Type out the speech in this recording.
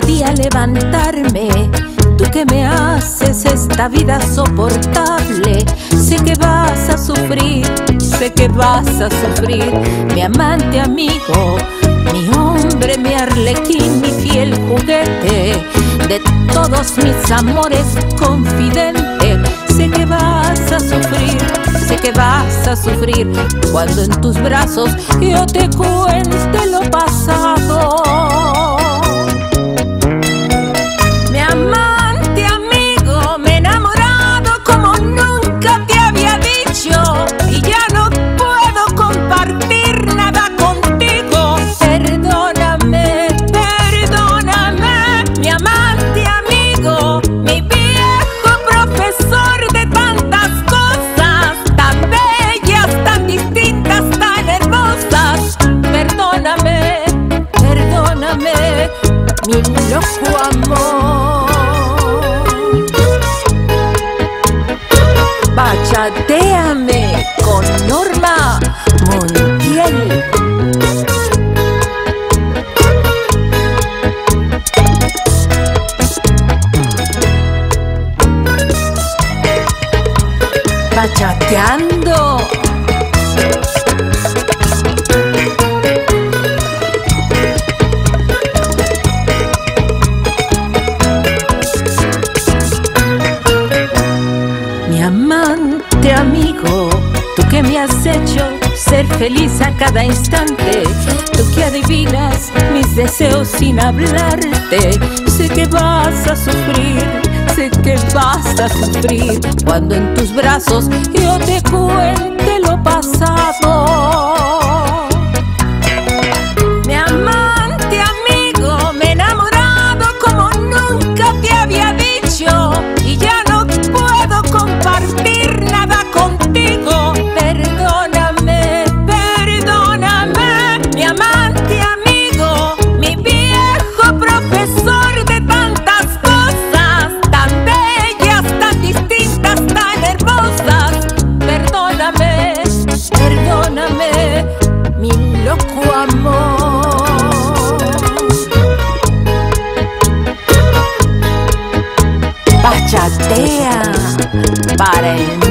día a levantarme, tú que me haces esta vida soportable, sé que vas a sufrir, sé que vas a sufrir, mi amante amigo, mi mi arlequín, mi fiel juguete, de todos mis amores confidente, sé que vas a sufrir, sé que vas a sufrir cuando en tus brazos yo te cuente lo pasado. Mi loco amor. Bachateame con Norma Montiel. Bachateando. Has hecho ser feliz a cada instante, tú que adivinas mis deseos sin hablarte, sé que vas a sufrir, sé que vas a sufrir cuando en tus brazos yo te cuente lo pasado. Friday.